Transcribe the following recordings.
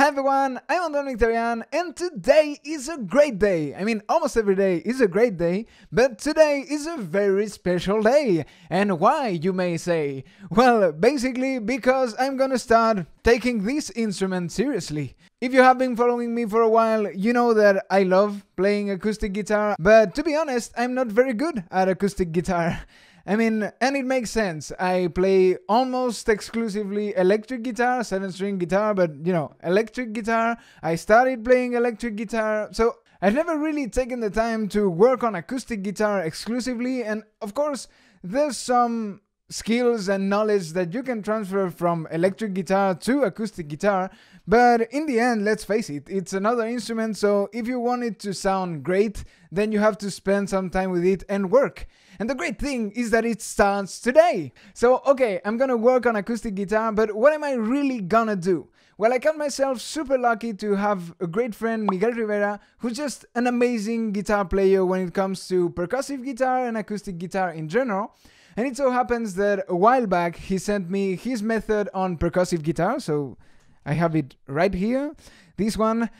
Hi everyone, I'm Antoine Mikhtarian and today is a great day. I mean, almost every day is a great day, but today is a very special day. And why, you may say? Well, basically because I'm gonna start taking this instrument seriously. If you have been following me for a while, you know that I love playing acoustic guitar, but to be honest, I'm not very good at acoustic guitar. I mean, and it makes sense. I play almost exclusively electric guitar, seven string guitar, but you know, electric guitar. I started playing electric guitar, so I've never really taken the time to work on acoustic guitar exclusively, and of course, there's some skills and knowledge that you can transfer from electric guitar to acoustic guitar, but in the end, let's face it, it's another instrument, so if you want it to sound great, then you have to spend some time with it and work. And the great thing is that it starts today. So, okay, I'm gonna work on acoustic guitar, but what am I really gonna do? Well, I count myself super lucky to have a great friend, Miguel Rivera, who's just an amazing guitar player when it comes to percussive guitar and acoustic guitar in general. And it so happens that a while back he sent me his method on percussive guitar, so I have it right here, this one.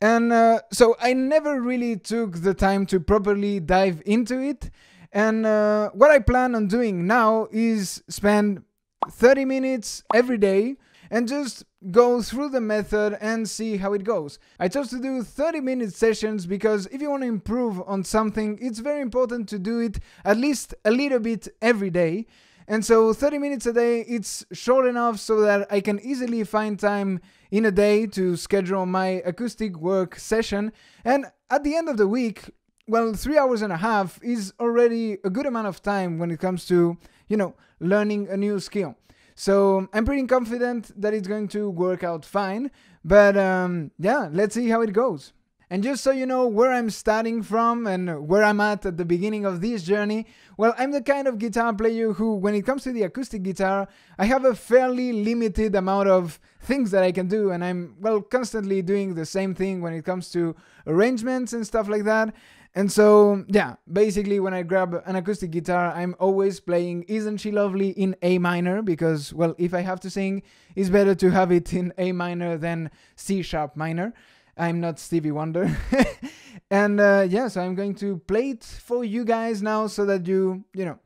And uh, so I never really took the time to properly dive into it. And uh, what I plan on doing now is spend 30 minutes every day and just go through the method and see how it goes. I chose to do 30 minute sessions because if you want to improve on something, it's very important to do it at least a little bit every day. And so 30 minutes a day, it's short enough so that I can easily find time in a day to schedule my acoustic work session. And at the end of the week, well, three hours and a half is already a good amount of time when it comes to, you know, learning a new skill. So I'm pretty confident that it's going to work out fine. But um, yeah, let's see how it goes. And just so you know where I'm starting from and where I'm at at the beginning of this journey, well, I'm the kind of guitar player who, when it comes to the acoustic guitar, I have a fairly limited amount of things that I can do, and I'm, well, constantly doing the same thing when it comes to arrangements and stuff like that. And so, yeah, basically, when I grab an acoustic guitar, I'm always playing Isn't She Lovely in A minor because, well, if I have to sing, it's better to have it in A minor than C sharp minor. I'm not Stevie Wonder. and uh, yeah, so I'm going to play it for you guys now so that you, you know,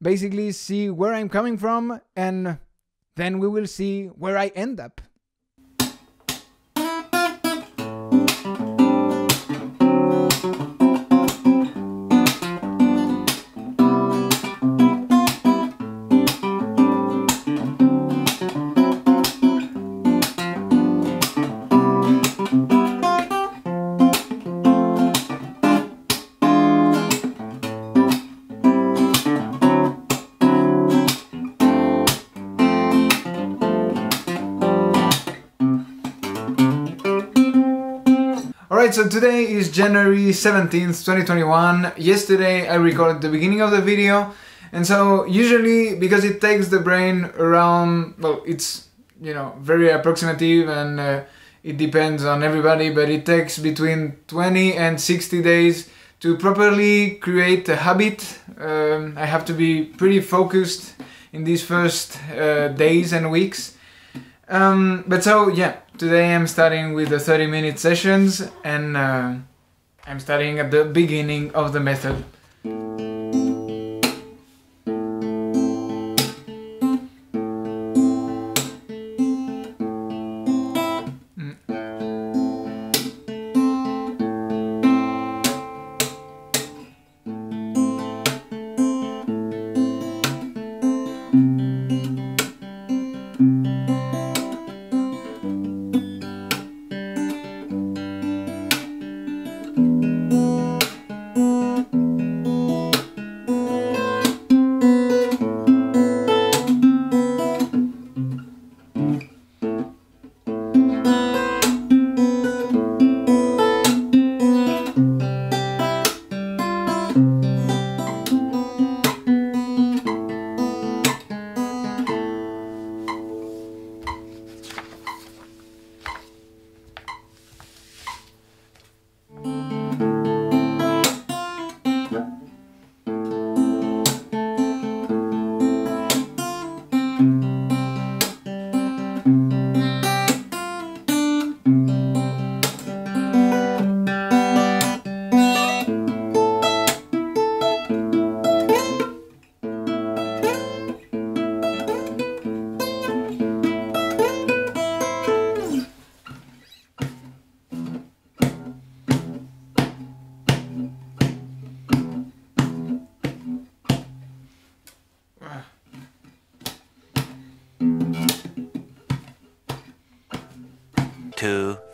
basically see where I'm coming from and then we will see where I end up. Alright, so today is January 17th, 2021. Yesterday I recorded the beginning of the video. And so usually because it takes the brain around, well, it's, you know, very approximative and uh, it depends on everybody, but it takes between 20 and 60 days to properly create a habit. Um, I have to be pretty focused in these first uh, days and weeks. Um, but so, yeah, today I'm starting with the 30 minute sessions and uh, I'm starting at the beginning of the method.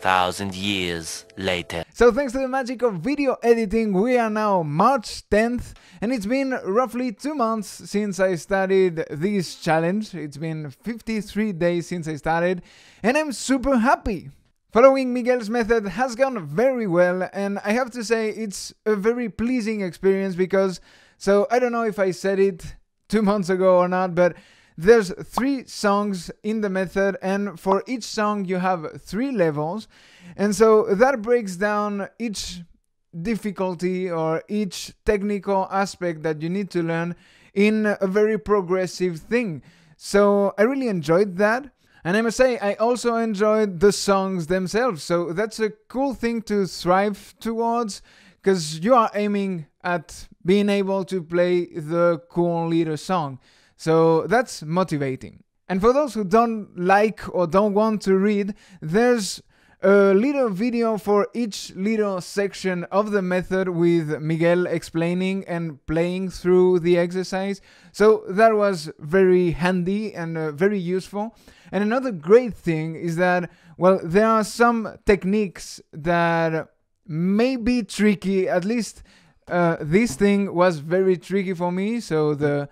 2,000 years later. So, thanks to the magic of video editing, we are now March 10th, and it's been roughly two months since I started this challenge. It's been 53 days since I started, and I'm super happy. Following Miguel's method has gone very well, and I have to say it's a very pleasing experience because, so I don't know if I said it two months ago or not, but there's three songs in the method, and for each song, you have three levels. And so that breaks down each difficulty or each technical aspect that you need to learn in a very progressive thing. So I really enjoyed that. And I must say, I also enjoyed the songs themselves. So that's a cool thing to strive towards because you are aiming at being able to play the cool leader song. So that's motivating. And for those who don't like or don't want to read, there's a little video for each little section of the method with Miguel explaining and playing through the exercise. So that was very handy and uh, very useful. And another great thing is that, well, there are some techniques that may be tricky. At least uh, this thing was very tricky for me. So the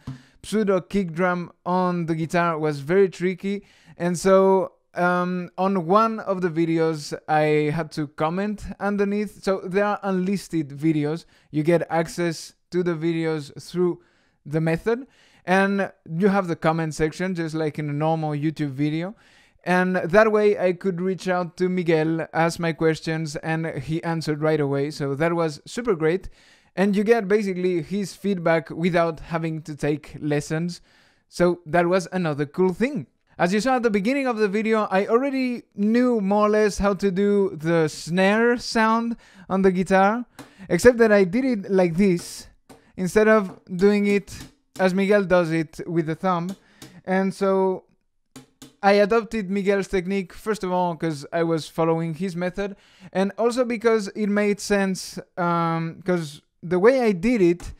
pseudo kick drum on the guitar was very tricky. And so um, on one of the videos, I had to comment underneath. So there are unlisted videos. You get access to the videos through the method. And you have the comment section, just like in a normal YouTube video. And that way I could reach out to Miguel, ask my questions, and he answered right away. So that was super great and you get basically his feedback without having to take lessons. So that was another cool thing. As you saw at the beginning of the video, I already knew more or less how to do the snare sound on the guitar, except that I did it like this instead of doing it as Miguel does it with the thumb. And so I adopted Miguel's technique, first of all, because I was following his method, and also because it made sense, because um, the way I did it,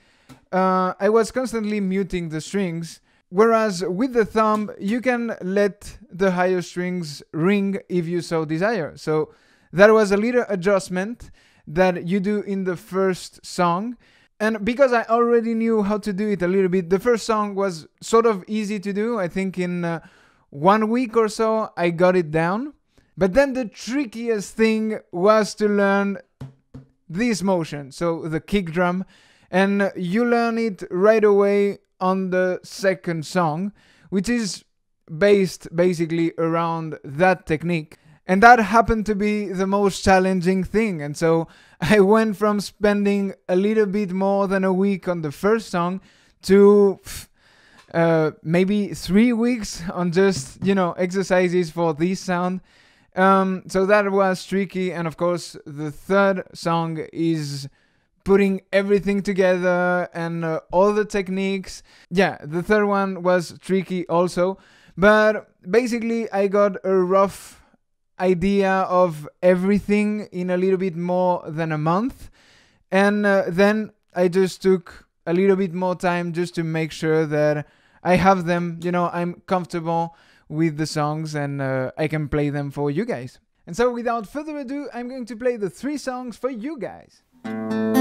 uh, I was constantly muting the strings. Whereas with the thumb, you can let the higher strings ring if you so desire. So that was a little adjustment that you do in the first song. And because I already knew how to do it a little bit, the first song was sort of easy to do. I think in uh, one week or so, I got it down. But then the trickiest thing was to learn this motion, so the kick drum, and you learn it right away on the second song, which is based basically around that technique. And that happened to be the most challenging thing. And so I went from spending a little bit more than a week on the first song to uh, maybe three weeks on just, you know, exercises for this sound. Um, so that was tricky, and of course, the third song is putting everything together and uh, all the techniques. Yeah, the third one was tricky also, but basically, I got a rough idea of everything in a little bit more than a month, and uh, then I just took a little bit more time just to make sure that I have them, you know, I'm comfortable with the songs and uh, I can play them for you guys. And so without further ado, I'm going to play the three songs for you guys.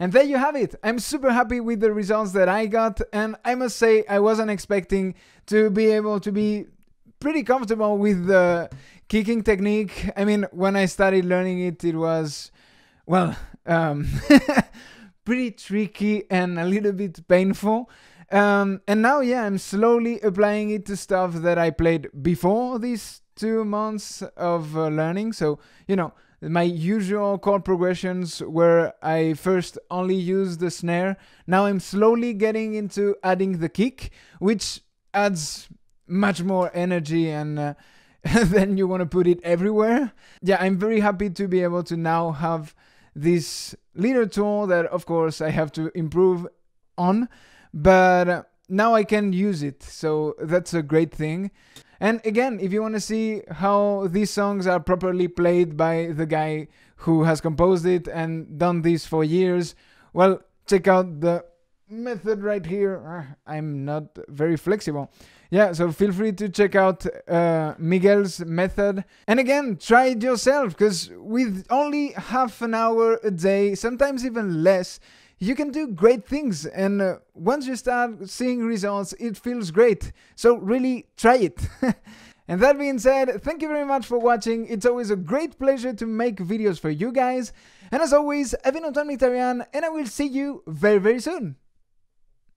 And there you have it. I'm super happy with the results that I got, and I must say, I wasn't expecting to be able to be pretty comfortable with the kicking technique. I mean, when I started learning it, it was, well, um, pretty tricky and a little bit painful. Um, and now, yeah, I'm slowly applying it to stuff that I played before these two months of uh, learning. So, you know, my usual chord progressions where I first only use the snare. Now I'm slowly getting into adding the kick, which adds much more energy and uh, then you want to put it everywhere. Yeah, I'm very happy to be able to now have this little tool that, of course, I have to improve on, but now I can use it. So that's a great thing. And again, if you want to see how these songs are properly played by the guy who has composed it and done this for years, well, check out the method right here. Ah, I'm not very flexible. Yeah, so feel free to check out uh, Miguel's method. And again, try it yourself because with only half an hour a day, sometimes even less, you can do great things. And uh, once you start seeing results, it feels great. So really try it. and that being said, thank you very much for watching. It's always a great pleasure to make videos for you guys. And as always, I've been Antoine Mikhtarian, and I will see you very, very soon.